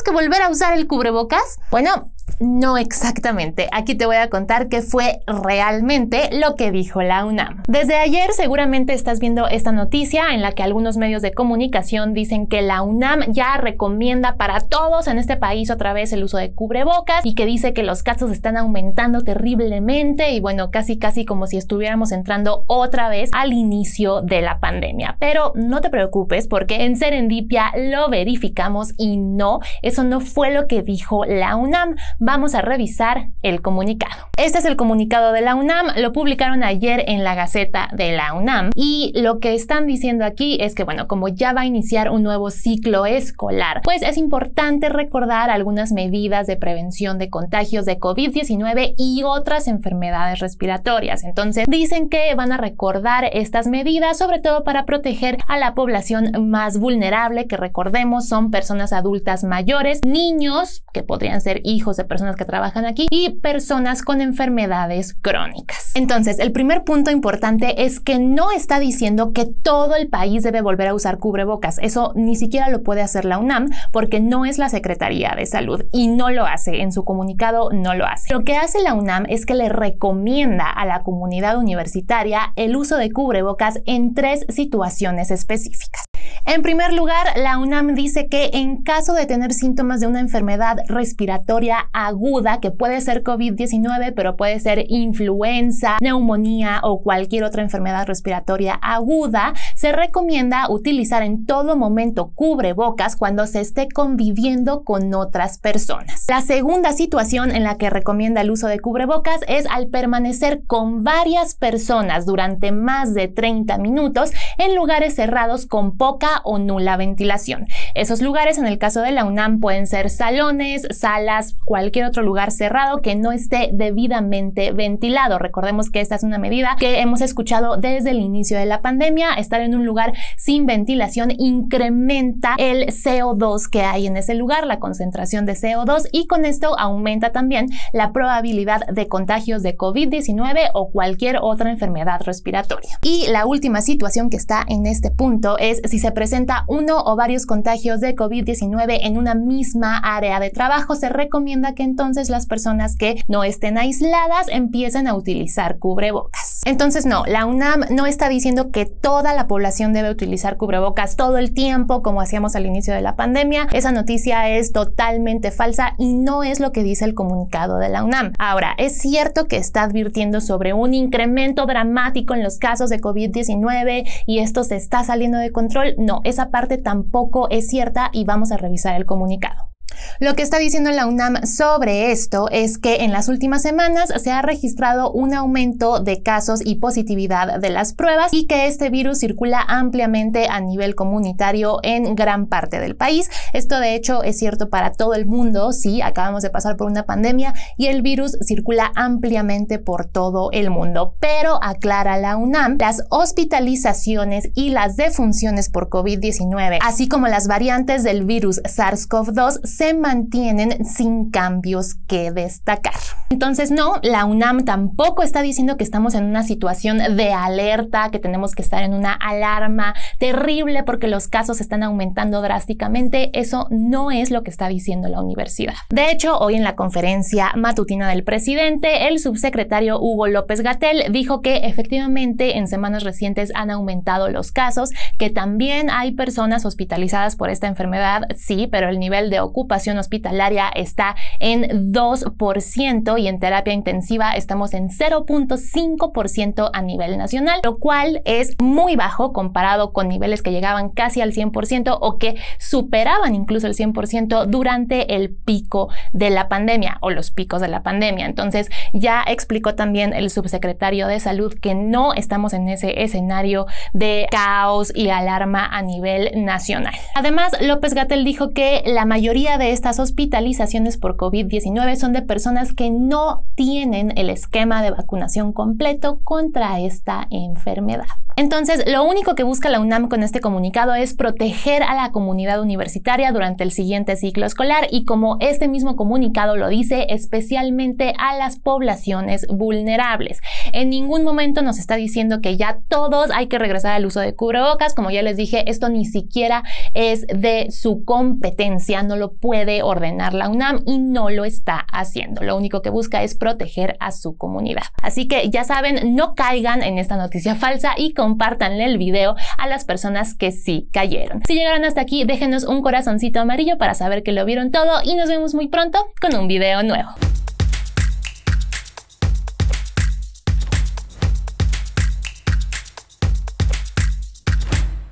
¿Tenemos que volver a usar el cubrebocas? Bueno, no exactamente. Aquí te voy a contar qué fue realmente lo que dijo la UNAM. Desde ayer seguramente estás viendo esta noticia en la que algunos medios de comunicación dicen que la UNAM ya recomienda para todos en este país otra vez el uso de cubrebocas y que dice que los casos están aumentando terriblemente y bueno, casi casi como si estuviéramos entrando otra vez al inicio de la pandemia. Pero no te preocupes porque en Serendipia lo verificamos y no, eso no fue lo que dijo la UNAM vamos a revisar el comunicado. Este es el comunicado de la UNAM, lo publicaron ayer en la Gaceta de la UNAM y lo que están diciendo aquí es que, bueno, como ya va a iniciar un nuevo ciclo escolar, pues es importante recordar algunas medidas de prevención de contagios de COVID-19 y otras enfermedades respiratorias. Entonces, dicen que van a recordar estas medidas, sobre todo para proteger a la población más vulnerable, que recordemos son personas adultas mayores, niños, que podrían ser hijos de personas que trabajan aquí y personas con enfermedades crónicas. Entonces, el primer punto importante es que no está diciendo que todo el país debe volver a usar cubrebocas. Eso ni siquiera lo puede hacer la UNAM porque no es la Secretaría de Salud y no lo hace. En su comunicado no lo hace. Lo que hace la UNAM es que le recomienda a la comunidad universitaria el uso de cubrebocas en tres situaciones específicas. En primer lugar, la UNAM dice que en caso de tener síntomas de una enfermedad respiratoria aguda, que puede ser COVID-19, pero puede ser influenza, neumonía o cualquier otra enfermedad respiratoria aguda, se recomienda utilizar en todo momento cubrebocas cuando se esté conviviendo con otras personas. La segunda situación en la que recomienda el uso de cubrebocas es al permanecer con varias personas durante más de 30 minutos en lugares cerrados con poca o nula ventilación. Esos lugares en el caso de la UNAM pueden ser salones, salas, cualquier otro lugar cerrado que no esté debidamente ventilado. Recordemos que esta es una medida que hemos escuchado desde el inicio de la pandemia. Estar en un lugar sin ventilación incrementa el CO2 que hay en ese lugar, la concentración de CO2 y con esto aumenta también la probabilidad de contagios de COVID-19 o cualquier otra enfermedad respiratoria. Y la última situación que está en este punto es si se presenta uno o varios contagios de COVID-19 en una misma área de trabajo, se recomienda que entonces las personas que no estén aisladas empiecen a utilizar cubrebocas. Entonces no, la UNAM no está diciendo que toda la población debe utilizar cubrebocas todo el tiempo como hacíamos al inicio de la pandemia. Esa noticia es totalmente falsa y no es lo que dice el comunicado de la UNAM. Ahora, es cierto que está advirtiendo sobre un incremento dramático en los casos de COVID-19 y esto se está saliendo de control. No, esa parte tampoco es cierta y vamos a revisar el comunicado. Lo que está diciendo la UNAM sobre esto es que en las últimas semanas se ha registrado un aumento de casos y positividad de las pruebas y que este virus circula ampliamente a nivel comunitario en gran parte del país. Esto de hecho es cierto para todo el mundo, sí, acabamos de pasar por una pandemia y el virus circula ampliamente por todo el mundo. Pero aclara la UNAM, las hospitalizaciones y las defunciones por COVID-19, así como las variantes del virus SARS-CoV-2 se mantienen sin cambios que destacar. Entonces, no, la UNAM tampoco está diciendo que estamos en una situación de alerta, que tenemos que estar en una alarma terrible porque los casos están aumentando drásticamente. Eso no es lo que está diciendo la universidad. De hecho, hoy en la conferencia matutina del presidente, el subsecretario Hugo López Gatel dijo que efectivamente en semanas recientes han aumentado los casos, que también hay personas hospitalizadas por esta enfermedad, sí, pero el nivel de ocupación hospitalaria está en 2% y en terapia intensiva estamos en 0.5% a nivel nacional, lo cual es muy bajo comparado con niveles que llegaban casi al 100% o que superaban incluso el 100% durante el pico de la pandemia o los picos de la pandemia. Entonces ya explicó también el subsecretario de salud que no estamos en ese escenario de caos y alarma a nivel nacional. Además, López Gatel dijo que la mayoría de estas hospitalizaciones por COVID-19 son de personas que no tienen el esquema de vacunación completo contra esta enfermedad. Entonces, lo único que busca la UNAM con este comunicado es proteger a la comunidad universitaria durante el siguiente ciclo escolar y como este mismo comunicado lo dice, especialmente a las poblaciones vulnerables. En ningún momento nos está diciendo que ya todos hay que regresar al uso de cubrebocas. Como ya les dije, esto ni siquiera es de su competencia, no lo puede ordenar la UNAM y no lo está haciendo. Lo único que busca es proteger a su comunidad. Así que ya saben, no caigan en esta noticia falsa y compartanle el video a las personas que sí cayeron. Si llegaron hasta aquí, déjenos un corazoncito amarillo para saber que lo vieron todo y nos vemos muy pronto con un video nuevo.